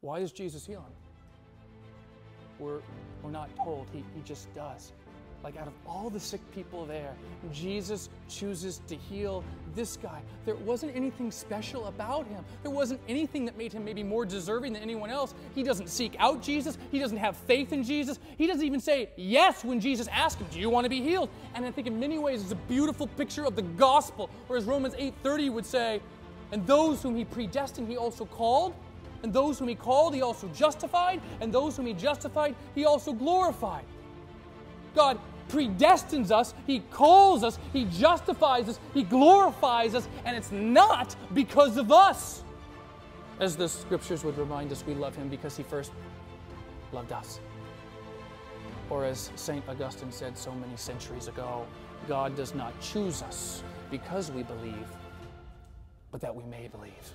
Why does Jesus heal him? We're, we're not told. He, he just does. Like out of all the sick people there, Jesus chooses to heal this guy. There wasn't anything special about him. There wasn't anything that made him maybe more deserving than anyone else. He doesn't seek out Jesus. He doesn't have faith in Jesus. He doesn't even say yes when Jesus asks him, "Do you want to be healed?" And I think in many ways it's a beautiful picture of the gospel, whereas Romans 8:30 would say, "And those whom he predestined, he also called." And those whom he called, he also justified. And those whom he justified, he also glorified. God predestines us, He calls us, He justifies us, He glorifies us, and it's not because of us. As the scriptures would remind us, we love Him because He first loved us. Or as St. Augustine said so many centuries ago, God does not choose us because we believe, but that we may believe.